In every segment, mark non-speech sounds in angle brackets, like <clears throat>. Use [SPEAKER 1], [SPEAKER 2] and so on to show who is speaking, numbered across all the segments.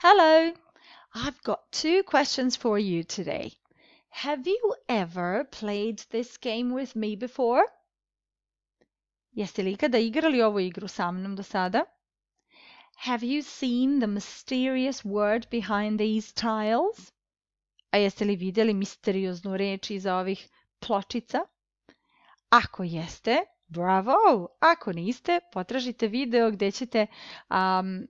[SPEAKER 1] Hello! I've got two questions for you today. Have you ever played this game with me before? Jeste li ikada igrali ovu igru sa mnom do sada? Have you seen the mysterious word behind these tiles? A jeste li vidjeli misterioznu reč iza ovih pločica? Ako jeste, bravo! Ako niste, potražite video gdje ćete um,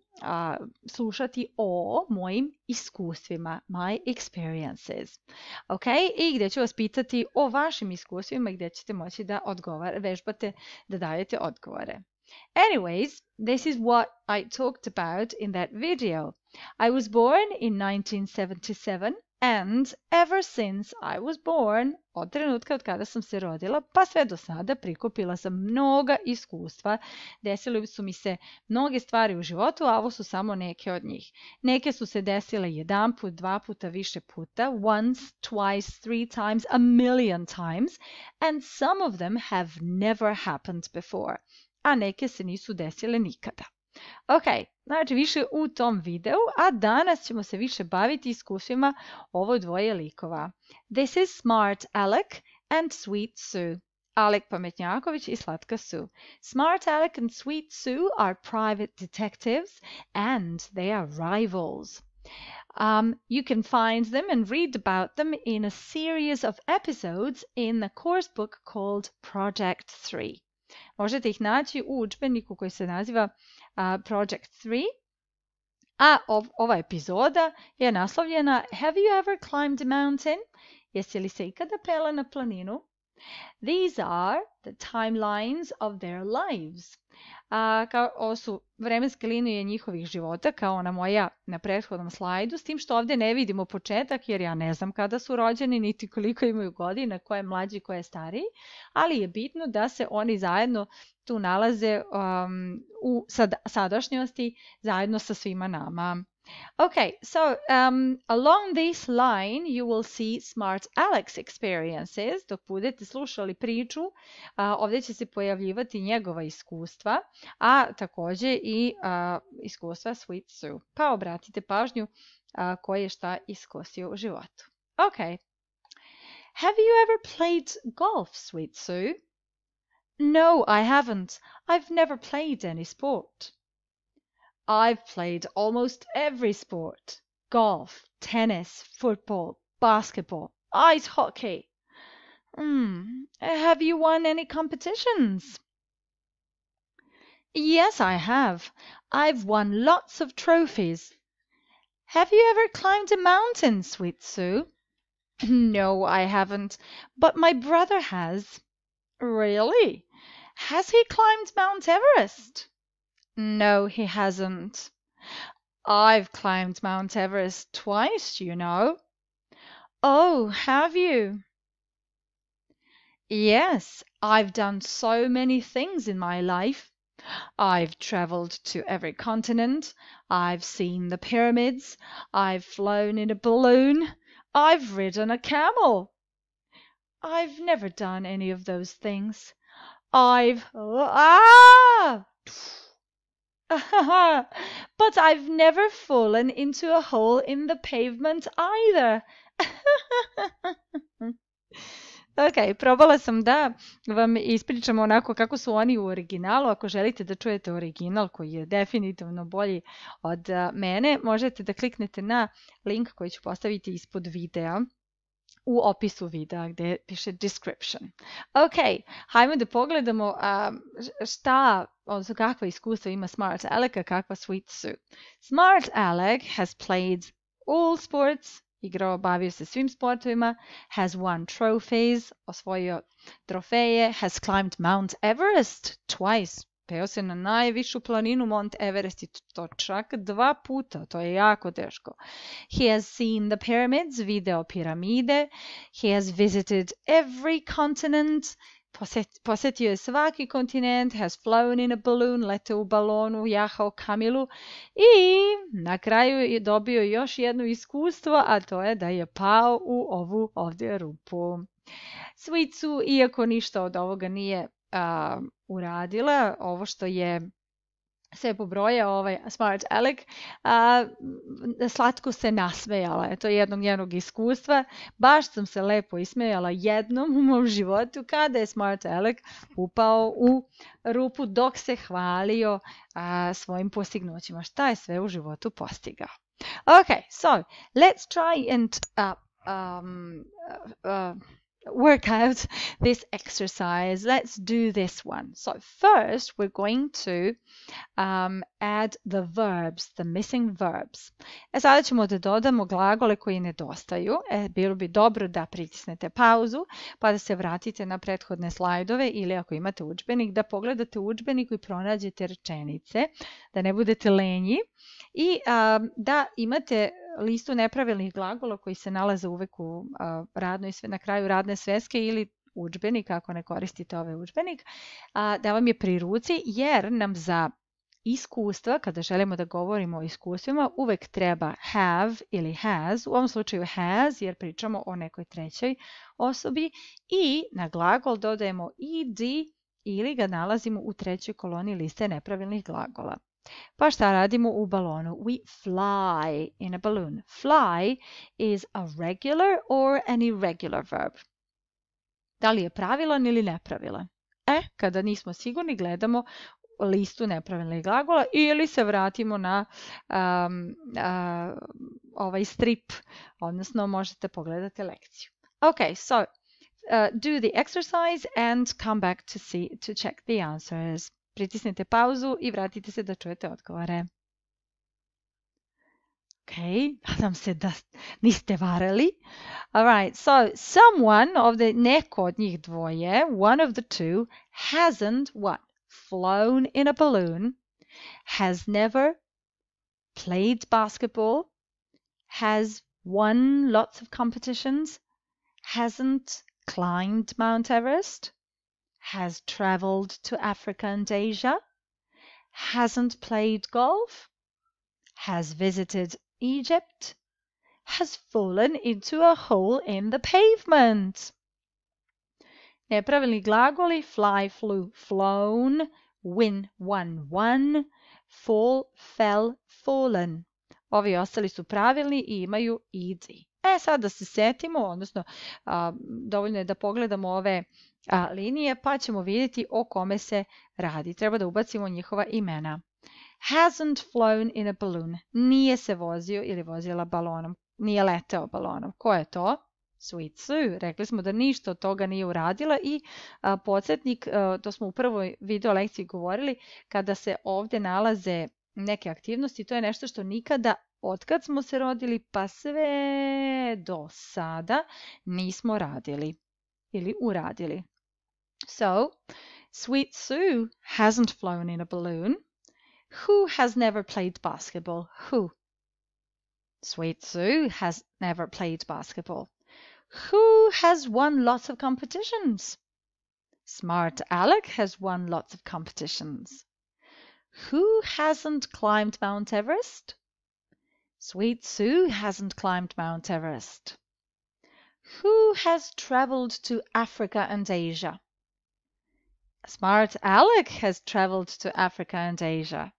[SPEAKER 1] slušati o mojim iskustvima, my experiences. Ok, i gdje ću vas pitati o vašim iskustvima gdje ćete moći da odgovor, vežbate da dajete odgovore. Anyways, this is what I talked about in that video. I was born in 1977 and ever since I was born, od trenutka od kada sam se rodila, pa sve do sada prikupila sam mnoga iskustva. Desile su mi se mnoge stvari u životu, a ovo su samo neke od njih. Neke su se desile jedan put, dva puta, više puta, once, twice, three times, a million times, and some of them have never happened before. A neke se nisu desile nikada. Ok, znači više u tom videu, a danas ćemo se više baviti iskustvima ovo dvoje likova. This is Smart Alec and Sweet Sue. Alec Pametnjaković i Slatka Sue. Smart Alec and Sweet Sue are private detectives and they are rivals. Um, you can find them and read about them in a series of episodes in the course book called Project 3. Možete ih naći u učbeniku koji se naziva Project 3. A ova epizoda je naslovljena Have you ever climbed a mountain? Jesi li se ikada pela na planinu? These are the timelines of their lives. A, kao, ovo su vremenske linije njihovih života, kao ona moja na prethodnom slajdu, s tim što ovdje ne vidimo početak, jer ja ne znam kada su rođeni, niti koliko imaju godina, ko je mlađi, ko je stariji, ali je bitno da se oni zajedno tu nalaze um, u sad, sadašnjosti zajedno sa svima nama. Okay, so um, along this line you will see Smart Alex experiences. Dok budete slušali priču, uh, ovdje će se pojavljivati njegova iskustva, a također i uh, iskustva Sweet Sue. Pa obratite pažnju uh, koje je šta iskosio u životu. Okay. Have you ever played golf, Sweet Sue? No, I haven't. I've never played any sport. I've played almost every sport golf, tennis, football, basketball, ice hockey. Hmm. Have you won any competitions? Yes, I have. I've won lots of trophies. Have you ever climbed a mountain, sweet Sue? <clears throat> No, I haven't, but my brother has. Really? Has he climbed Mount Everest? No, he hasn't. I've climbed Mount Everest twice, you know. Oh, have you? Yes, I've done so many things in my life. I've traveled to every continent. I've seen the pyramids. I've flown in a balloon. I've ridden a camel. I've never done any of those things. I've. Ah! <laughs> but I've never fallen into a hole in the pavement either. <laughs> ok, probala sam da vam ispričam onako kako su oni u originalu. Ako želite da čujete original koji je definitivno bolji od mene, možete da kliknete na link koji ću postaviti ispod videa u opisu videa gdje piše description. Ok, hajmo da pogledamo um, šta, odnosno kakva iskustva ima Smart Alec, a kakva Sweet Sue. Smart Alec has played all sports, igrao, bavio se svim sportovima, has won trophies, osvojio trofeje, has climbed Mount Everest twice, Peo se na najvišu planinu Mont Everest i to čak dva puta, to je jako teško. He has seen the pyramids, video piramide. He has visited every continent, posetio je svaki kontinent, has flown in a balloon, leteo u balonu, jahao kamilu i na kraju je dobio još jedno iskustvo, a to je da je pao u ovu ovdje rupu. Svicu, iako ništa od ovoga nije a, uradila, ovo što je sve pobroje ovaj Smart Alec, a, slatko se nasmejala. Eto jednog njenog iskustva. Baš sam se lepo ismejala jednom u mom životu kada je Smart Alec upao u rupu dok se hvalio a, svojim postignućima. Šta je sve u životu postigao? Okay, so let's try and uh, um, uh, work out this exercise. Let's do this one. So first we're going to um, add the verbs, the missing verbs. E sada ćemo da dodamo glagole koji nedostaju. E, bilo bi dobro da pritisnete pauzu pa da se vratite na prethodne slajdove ili ako imate udžbenik da pogledate udžbenik i pronađete rečenice, da ne budete lenji i um, da imate listu nepravilnih glagola koji se nalaze uvek u radnoj, na kraju radne sveske ili udžbenik, ako ne koristite ovaj udžbenik, da vam je pri ruci, jer nam za iskustva, kada želimo da govorimo o iskustvima, uvek treba have ili has, u ovom slučaju has jer pričamo o nekoj trećoj osobi i na glagol dodajemo ed ili ga nalazimo u trećoj koloni liste nepravilnih glagola. Pa šta radimo u balonu? We fly in a balloon. Fly is a regular or an irregular verb. Da li je pravilan ili nepravilan? E, kada nismo sigurni, gledamo listu nepravilnih glagola ili se vratimo na um, uh, ovaj strip, odnosno možete pogledati lekciju. Okay, so uh, do the exercise and come back to see to check the answers. Pritisnite pauzu i vratite se da čujete odgovore. Ok, nadam se da niste varali. Alright, so someone, ovdje neko od njih dvoje, one of the two, hasn't what? Flown in a balloon, has never played basketball, has won lots of competitions, hasn't climbed Mount Everest, has traveled to Africa and Asia, hasn't played golf, has visited Egypt, has fallen into a hole in the pavement. Nepravilni glagoli fly, flew, flown, win, won, won, fall, fell, fallen. Ovi ostali su pravilni i imaju ed. E sad da se setimo, odnosno a, dovoljno je da pogledamo ove linije pa ćemo vidjeti o kome se radi. Treba da ubacimo njihova imena. Hasn't flown in a balloon. Nije se vozio ili vozila balonom. Nije leteo balonom. Ko je to? Sweet Sue. Rekli smo da ništa od toga nije uradila i podsjetnik, to smo u prvoj video lekciji govorili, kada se ovdje nalaze neke aktivnosti, to je nešto što nikada otkad smo se rodili pa sve do sada nismo radili ili uradili. So, Sweet Sue hasn't flown in a balloon. Who has never played basketball? Who? Sweet Sue has never played basketball. Who has won lots of competitions? Smart Alec has won lots of competitions. Who hasn't climbed Mount Everest? Sweet Sue hasn't climbed Mount Everest. Who has traveled to Africa and Asia? Smart Alec has traveled to Africa and Asia.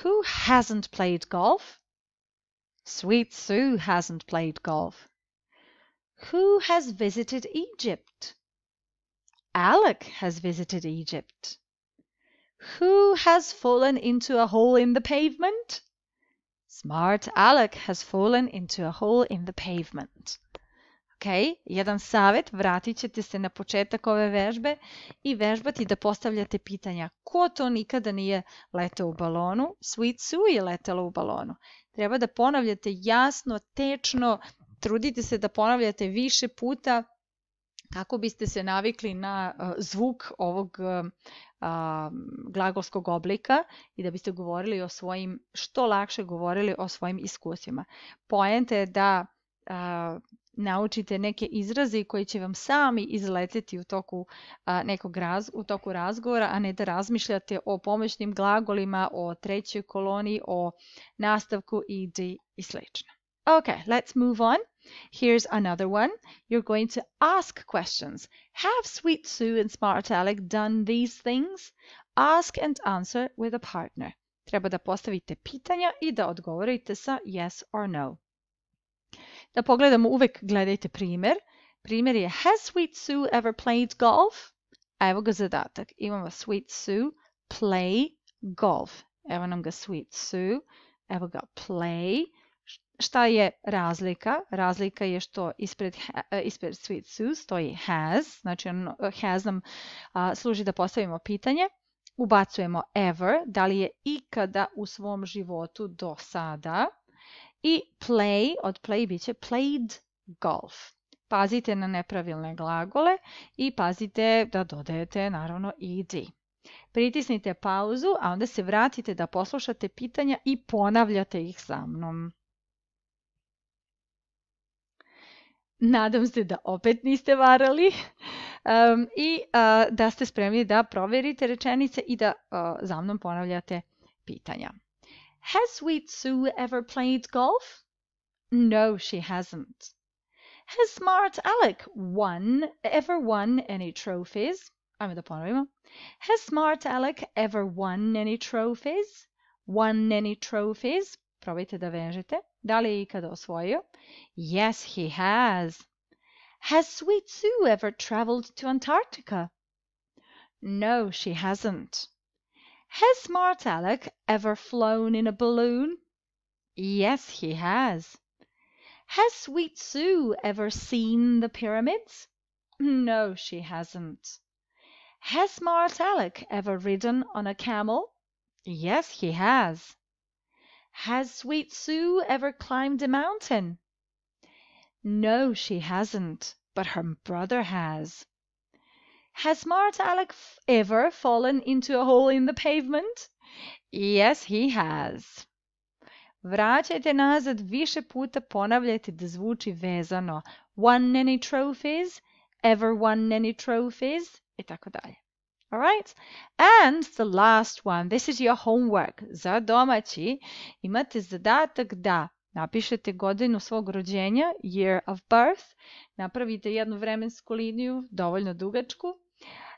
[SPEAKER 1] Who hasn't played golf? Sweet Sue hasn't played golf. Who has visited Egypt? Alec has visited Egypt. Who has fallen into a hole in the pavement? Smart Alec has fallen into a hole in the pavement. Ok, jedan savjet, vratit ćete se na početak ove vežbe i vežbati da postavljate pitanja. Ko to nikada nije letao u balonu? Sweet Sue je letela u balonu. Treba da ponavljate jasno, tečno, trudite se da ponavljate više puta kako biste se navikli na uh, zvuk ovog uh, glagolskog oblika i da biste govorili o svojim, što lakše govorili o svojim iskustvima. Poenta je da uh, naučite neke izraze koji će vam sami izleteti u toku a, nekog raz, u toku razgovora, a ne da razmišljate o pomoćnim glagolima, o trećoj koloni, o nastavku id i slično. Okay, let's move on. Here's another one. You're going to ask questions. Have Sweet Sue and Smart Alec done these things? ask and answer with a partner. Treba da postavite pitanja i da odgovorite sa yes or no. Da pogledamo, uvek gledajte primjer. Primjer je Has Sweet Sue ever played golf? Evo ga zadatak. Imamo Sweet Sue play golf. Evo nam ga Sweet Sue. Evo ga play. Šta je razlika? Razlika je što ispred, ispred Sweet Sue stoji has. Znači has nam a, služi da postavimo pitanje. Ubacujemo ever. Da li je ikada u svom životu do sada? I play, od play bit će played golf. Pazite na nepravilne glagole i pazite da dodajete naravno ed. Pritisnite pauzu, a onda se vratite da poslušate pitanja i ponavljate ih sa mnom. Nadam se da opet niste varali um, i uh, da ste spremni da proverite rečenice i da uh, za mnom ponavljate pitanja. Has Sweet Sue ever played golf? No, she hasn't. Has Smart Alec won ever won any trophies? Ajmo da ponovimo. Has Smart Alec ever won any trophies? Won any trophies? Probajte da vežete. Da li je ikada osvojio? Yes, he has. Has Sweet Sue ever traveled to Antarctica? No, she hasn't. Has Smart Alec ever flown in a balloon? Yes, he has. Has Sweet Sue ever seen the pyramids? No, she hasn't. Has Smart Alec ever ridden on a camel? Yes, he has. Has Sweet Sue ever climbed a mountain? No, she hasn't, but her brother has. Has Smart Alec ever fallen into a hole in the pavement? Yes, he has. Vraćajte nazad više puta, ponavljajte da zvuči vezano. Won any trophies? Ever won any trophies? I tako dalje. Alright? And the last one, this is your homework. Za domaći imate zadatak da napišete godinu svog rođenja, year of birth, napravite jednu vremensku liniju, dovoljno dugačku,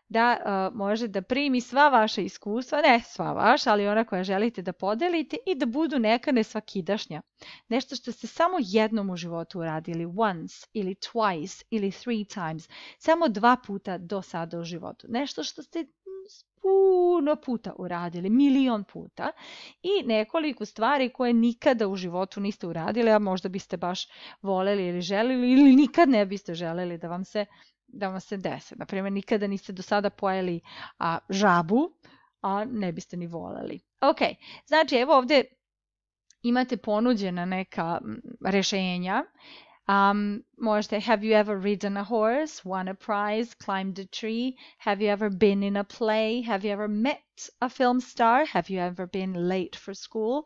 [SPEAKER 1] da uh, može da primi sva vaša iskustva, ne sva vaša, ali ona koja želite da podelite i da budu neka nesvakidašnja. Nešto što ste samo jednom u životu uradili, once ili twice ili three times, samo dva puta do sada u životu. Nešto što ste puno puta uradili, milion puta i nekoliko stvari koje nikada u životu niste uradili, a možda biste baš voleli ili želili ili nikad ne biste želeli da vam se da vam se dese. Naprimjer, nikada niste do sada pojeli a, žabu, a ne biste ni voleli. Ok, znači evo ovde imate ponuđena neka rešenja. Um, možete, have you ever ridden a horse, won a prize, climbed a tree? Have you ever been in a play? Have you ever met a film star? Have you ever been late for school?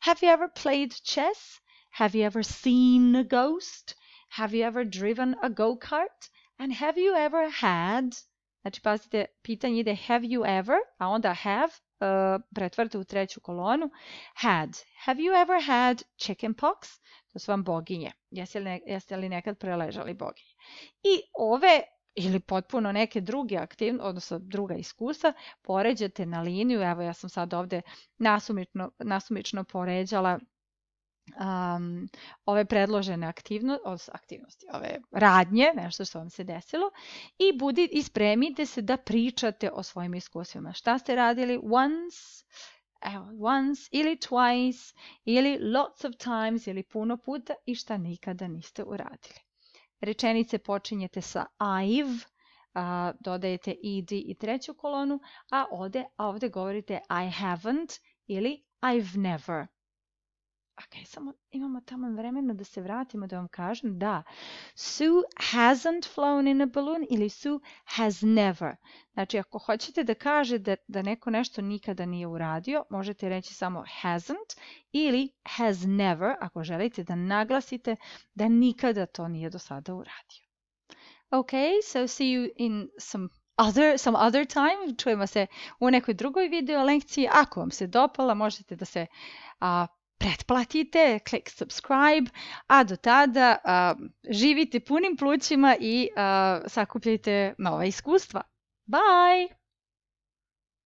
[SPEAKER 1] Have you ever played chess? Have you ever seen a ghost? Have you ever driven a go-kart? And have you ever had, znači pazite, pitanje ide have you ever, a onda have uh, pretvrte u treću kolonu, had. Have you ever had chicken pox? To su vam boginje. Jeste li, jeste li nekad preležali boginje? I ove ili potpuno neke druge aktivnosti, odnosno druga iskustva, poređate na liniju, evo ja sam sad ovde nasumično, nasumično poređala um, ove predložene aktivno, aktivnosti, ove radnje, nešto što vam se desilo i budi, ispremite se da pričate o svojim iskustvima. Šta ste radili once, evo, once ili twice ili lots of times ili puno puta i šta nikada niste uradili. Rečenice počinjete sa I've, a, dodajete ed i treću kolonu, a ovde, a ovde govorite I haven't ili I've never. Ok, samo imamo tamo vremena da se vratimo da vam kažem da Sue hasn't flown in a balloon ili Sue has never. Znači ako hoćete da kaže da, da neko nešto nikada nije uradio, možete reći samo hasn't ili has never ako želite da naglasite da nikada to nije do sada uradio. Ok, so see you in some other, some other time. Čujemo se u nekoj drugoj video lekciji. Ako vam se dopala, možete da se a, pretplatite, klik subscribe, a do tada a, živite punim plućima i a, sakupljajte nova iskustva. Bye!